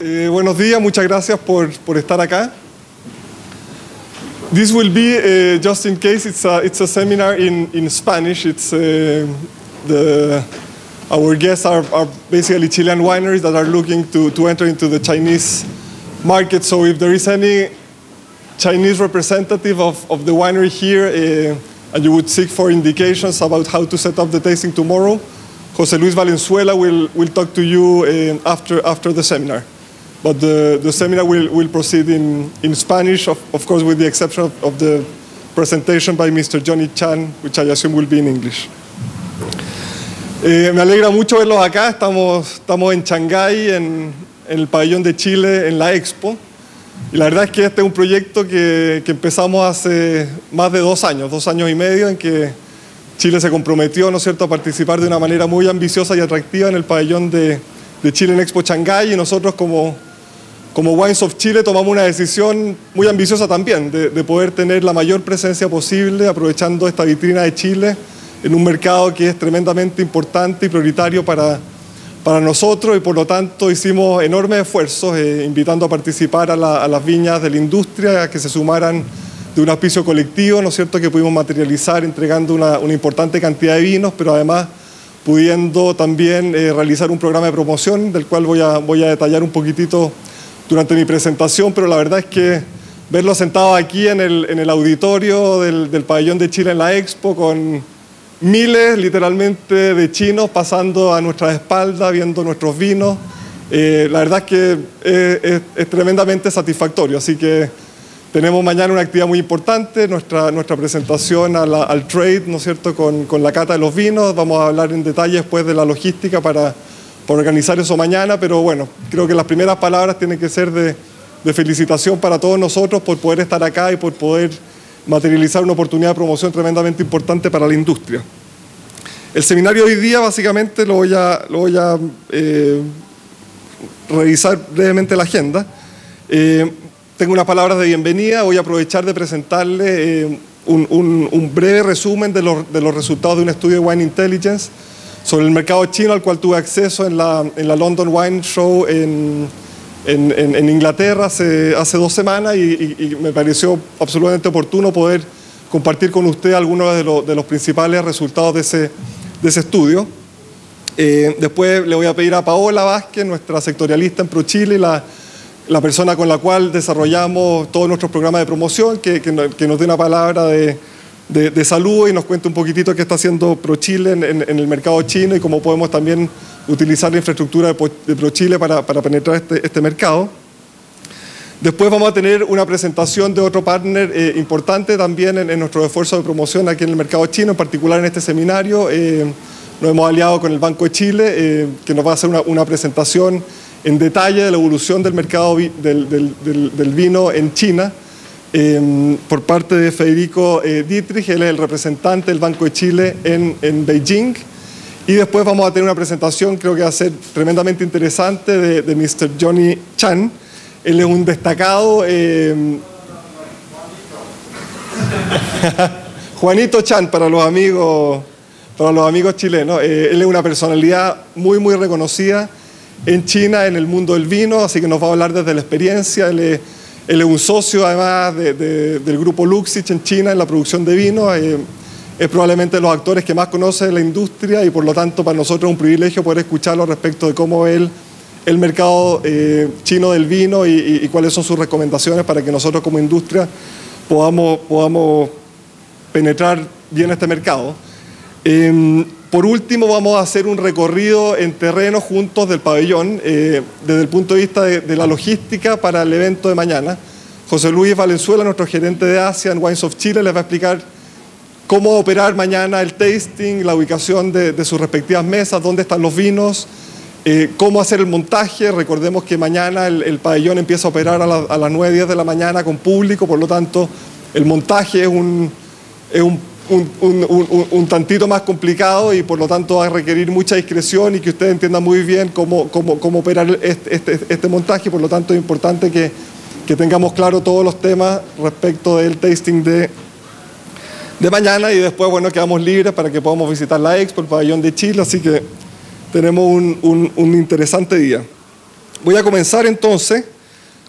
Eh, buenos días, muchas gracias por, por estar acá. This will be, uh, just in case, it's a, it's a seminar in, in Spanish. It's, uh, the, our guests are, are basically Chilean wineries that are looking to, to enter into the Chinese market. So if there is any Chinese representative of, of the winery here uh, and you would seek for indications about how to set up the tasting tomorrow, Jose Luis Valenzuela will, will talk to you after, after the seminar. But the, the seminar will, will proceed in, in Spanish, of, of course, with the exception of, of the presentation by Mr. Johnny Chan, which I assume will be in English. Eh, me alegra mucho verlos acá. Estamos, estamos en Shanghái, en, en, el pabellón de Chile, en la Expo. Y la verdad es que este es un proyecto que, que, empezamos hace más de dos años, dos años y medio, en que Chile se comprometió, ¿no es cierto?, a participar de una manera muy ambiciosa y atractiva en el pabellón de, de Chile en Expo Shanghái. Y nosotros como como Wines of Chile tomamos una decisión muy ambiciosa también, de, de, poder tener la mayor presencia posible, aprovechando esta vitrina de Chile en un mercado que es tremendamente importante y prioritario para, para nosotros y por lo tanto hicimos enormes esfuerzos eh, invitando a participar a, la, a, las viñas de la industria a que se sumaran de un auspicio colectivo, ¿no es cierto?, que pudimos materializar entregando una, una importante cantidad de vinos, pero además pudiendo también eh, realizar un programa de promoción del cual voy a, voy a detallar un poquitito durante mi presentación, pero la verdad es que verlo sentado aquí en el, en el auditorio del, del, pabellón de Chile en la Expo con miles literalmente de chinos pasando a nuestras espaldas, viendo nuestros vinos, eh, la verdad es que es, es, es, tremendamente satisfactorio. Así que tenemos mañana una actividad muy importante, nuestra, nuestra presentación la, al trade, ¿no es cierto?, con, con la cata de los vinos. Vamos a hablar en detalle después de la logística para por organizar eso mañana, pero bueno, creo que las primeras palabras tienen que ser de, de, felicitación para todos nosotros por poder estar acá y por poder materializar una oportunidad de promoción tremendamente importante para la industria. El seminario de hoy día básicamente lo voy a, lo voy a eh, revisar brevemente la agenda. Eh, tengo unas palabras de bienvenida, voy a aprovechar de presentarle eh, un, un, un, breve resumen de de los resultados de un estudio de Wine Intelligence sobre el mercado chino al cual tuve acceso en la, en la London Wine Show en, en, en, Inglaterra hace, hace, dos semanas y, y, y, me pareció absolutamente oportuno poder compartir con usted algunos de, lo, de los principales resultados de ese, de ese estudio. Eh, después le voy a pedir a Paola Vázquez, nuestra sectorialista en ProChile, la, la persona con la cual desarrollamos todos nuestros programas de promoción, que, que, que nos dé una palabra de, de, salud y nos cuente un poquitito qué está haciendo ProChile en, en, el mercado chino y cómo podemos también utilizar la infraestructura de, de ProChile para, penetrar este, este, mercado. Después vamos a tener una presentación de otro partner eh, importante también en, nuestro esfuerzo de promoción aquí en el mercado chino, en particular en este seminario. Eh, nos hemos aliado con el Banco de Chile, eh, que nos va a hacer una, presentación en detalle de la evolución del mercado del vino en China eh, por parte de Federico eh, Dietrich, él es el representante del Banco de Chile en, en, Beijing. Y después vamos a tener una presentación, creo que va a ser tremendamente interesante, de, de Mr. Johnny Chan. Él es un destacado... Eh, Juanito Chan para los amigos, para los amigos chilenos. Eh, él es una personalidad muy, muy reconocida en China, en el mundo del vino, así que nos va a hablar desde la experiencia. Él es, él es un socio además de, de, del grupo Luxich en China en la producción de vino. Eh, es probablemente de los actores que más conoce la industria y por lo tanto para nosotros es un privilegio poder escucharlo respecto de cómo él el mercado eh, chino del vino y, y, y, cuáles son sus recomendaciones para que nosotros como industria podamos, podamos penetrar bien este mercado. Eh, por último, vamos a hacer un recorrido en terreno juntos del pabellón, eh, desde el punto de vista de, la logística para el evento de mañana. José Luis Valenzuela, nuestro gerente de Asia en Wines of Chile, les va a explicar cómo operar mañana el tasting, la ubicación de, sus respectivas mesas, dónde están los vinos, eh, cómo hacer el montaje. Recordemos que mañana el, el pabellón empieza a operar a, a las 9, 10 de la mañana con público, por lo tanto, el montaje es un, es un un, un, un, un, tantito más complicado y por lo tanto va a requerir mucha discreción y que ustedes entiendan muy bien cómo, cómo, cómo operar este, este, este, montaje. Por lo tanto es importante que, que, tengamos claro todos los temas respecto del tasting de, de mañana y después, bueno, quedamos libres para que podamos visitar la Expo, el pabellón de Chile, así que tenemos un, interesante día. voy a comenzar entonces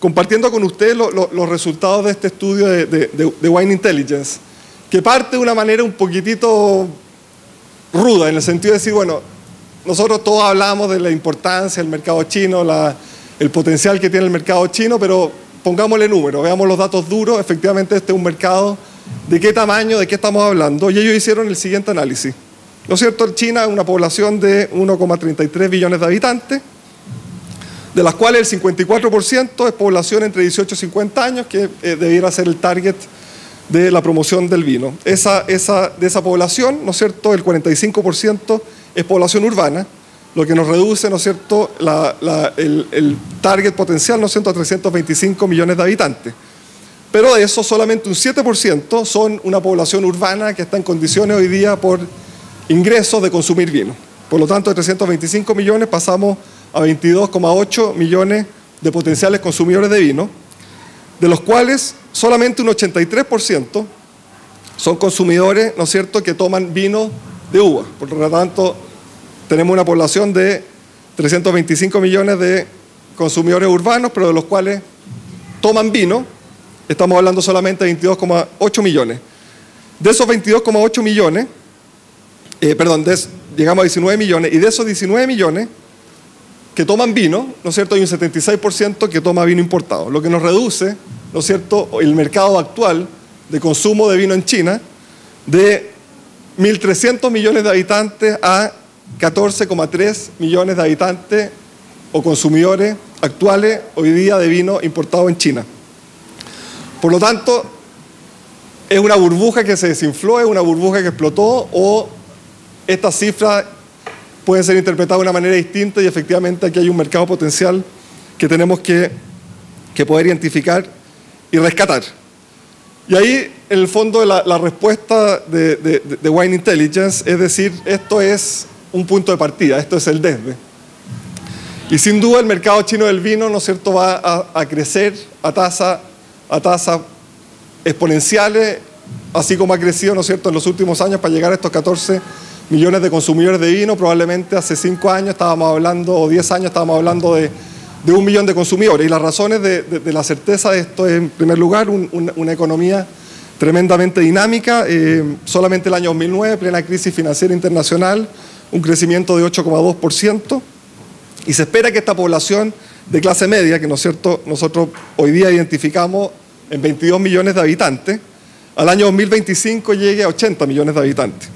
compartiendo con ustedes los resultados de este estudio de, de, Wine Intelligence, que parte de una manera un poquitito ruda, en el sentido de decir, bueno, nosotros todos hablamos de la importancia del mercado chino, el potencial que tiene el mercado chino, pero pongámosle números, veamos los datos duros, efectivamente este es un mercado, ¿de qué tamaño, de qué estamos hablando? Y ellos hicieron el siguiente análisis. ¿No es cierto? China es una población de 1,33 billones de habitantes, de las cuales el 54% es población entre 18 y 50 años, que eh, debiera ser el target de la promoción del vino. Esa, esa, de esa población, ¿no es cierto?, el 45% es población urbana, lo que nos reduce, ¿no es cierto?, el, target potencial, ¿no es cierto?, a 325 millones de habitantes. Pero de eso solamente un 7% son una población urbana que está en condiciones hoy día por ingresos de consumir vino. Por lo tanto, de 325 millones pasamos a 22,8 millones de potenciales consumidores de vino, de los cuales solamente un 83% son consumidores, ¿no es cierto?, que toman vino de uva. Por lo tanto, tenemos una población de 325 millones de consumidores urbanos, pero de los cuales toman vino, estamos hablando solamente de 22,8 millones. De esos 22,8 millones, eh, perdón, llegamos a 19 millones, y de esos 19 millones que toman vino, ¿no es cierto? Hay un 76% que toma vino importado, lo que nos reduce, ¿no es cierto?, el mercado actual de consumo de vino en China de 1.300 millones de habitantes a 14,3 millones de habitantes o consumidores actuales hoy día de vino importado en China. Por lo tanto, es una burbuja que se desinfló, es una burbuja que explotó o esta cifra puede ser interpretada de una manera distinta y efectivamente aquí hay un mercado potencial que tenemos que, poder identificar y rescatar. Y ahí, en el fondo, la, la respuesta de, Wine Intelligence es decir, esto es un punto de partida, esto es el desde. Y sin duda el mercado chino del vino, ¿no es cierto?, va a, a crecer a tasa, a tasa exponenciales, así como ha crecido, ¿no es cierto?, en los últimos años para llegar a estos 14 millones de consumidores de vino, probablemente hace 5 años estábamos hablando, o 10 años estábamos hablando de, de, un millón de consumidores. Y las razones de, de, la certeza de esto es, en primer lugar, una economía tremendamente dinámica. Eh, solamente el año 2009, plena crisis financiera internacional, un crecimiento de 8,2%. Y se espera que esta población de clase media, que ¿no es cierto? nosotros hoy día identificamos en 22 millones de habitantes, al año 2025 llegue a 80 millones de habitantes.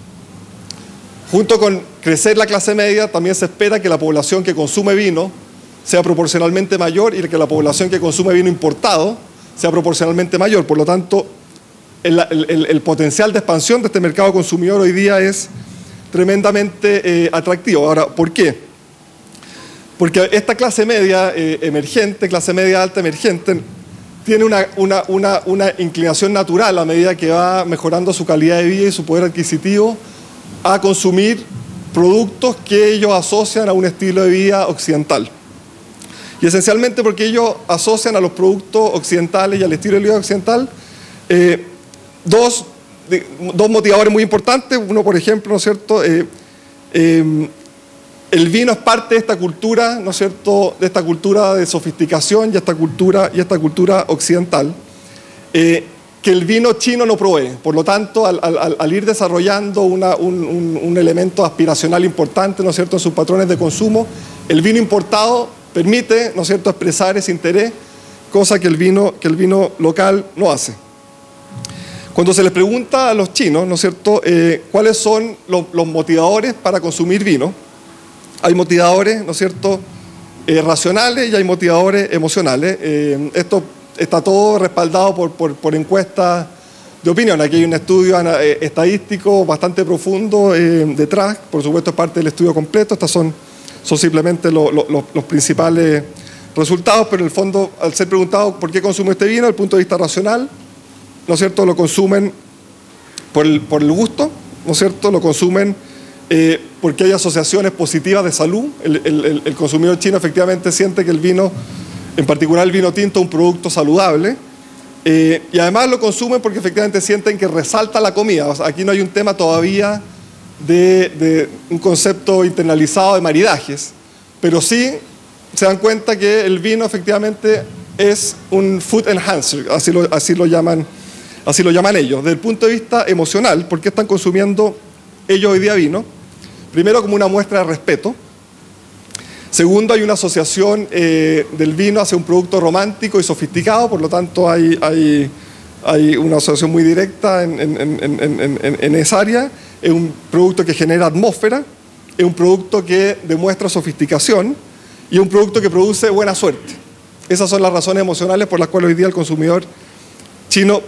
Junto con crecer la clase media, también se espera que la población que consume vino sea proporcionalmente mayor y que la población que consume vino importado sea proporcionalmente mayor. Por lo tanto, el, potencial de expansión de este mercado consumidor hoy día es tremendamente eh, atractivo. Ahora, ¿por qué? Porque esta clase media eh, emergente, clase media alta emergente, tiene una, una inclinación natural a medida que va mejorando su calidad de vida y su poder adquisitivo a consumir productos que ellos asocian a un estilo de vida occidental. Y esencialmente porque ellos asocian a los productos occidentales y al estilo de vida occidental eh, dos, dos, motivadores muy importantes. Uno, por ejemplo, ¿no es cierto? Eh, em, el vino es parte de esta cultura, ¿no es cierto?, de esta cultura de sofisticación y esta cultura, y esta cultura occidental. Eh, que el vino chino no provee. Por lo tanto, al, ir desarrollando un, elemento aspiracional importante, ¿no es cierto?, en sus patrones de consumo, el vino importado permite, ¿no es cierto?, expresar ese interés, cosa que el vino, que el vino local no hace. Cuando se les pregunta a los chinos, ¿no es cierto?, eh, cuáles son los, motivadores para consumir vino, hay motivadores, ¿no es cierto?, eh, racionales y hay motivadores emocionales. Eh, esto está todo respaldado por, por, encuestas de opinión. Aquí hay un estudio estadístico bastante profundo detrás, por supuesto es parte del estudio completo, estos son, son simplemente los principales resultados, pero en el fondo, al ser preguntado por qué consume este vino, desde el punto de vista racional, ¿no es cierto?, lo consumen por el, por el gusto, ¿no es cierto?, lo consumen eh, porque hay asociaciones positivas de salud. El, el, consumidor chino efectivamente siente que el vino en particular el vino tinto, un producto saludable. Eh, y además lo consumen porque efectivamente sienten que resalta la comida. aquí no hay un tema todavía de, un concepto internalizado de maridajes, pero sí se dan cuenta que el vino efectivamente es un food enhancer, así lo, así lo, llaman, así lo llaman ellos. Desde el punto de vista emocional, ¿por qué están consumiendo ellos hoy día vino? Primero como una muestra de respeto. Segundo, hay una asociación eh, del vino hacia un producto romántico y sofisticado, por lo tanto hay, hay, hay una asociación muy directa en, en, en esa área. Es un producto que genera atmósfera, es un producto que demuestra sofisticación y es un producto que produce buena suerte. Esas son las razones emocionales por las cuales hoy día el consumidor chino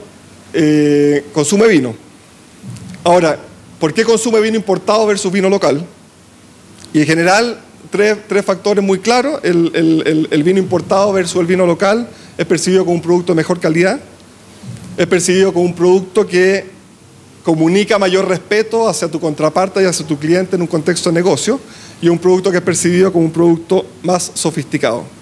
eh, consume vino. Ahora, ¿por qué consume vino importado versus vino local? Y en general, tres, tres factores muy claros. El, el, el, vino importado versus el vino local es percibido como un producto de mejor calidad, es percibido como un producto que comunica mayor respeto hacia tu contraparte y hacia tu cliente en un contexto de negocio, y un producto que es percibido como un producto más sofisticado.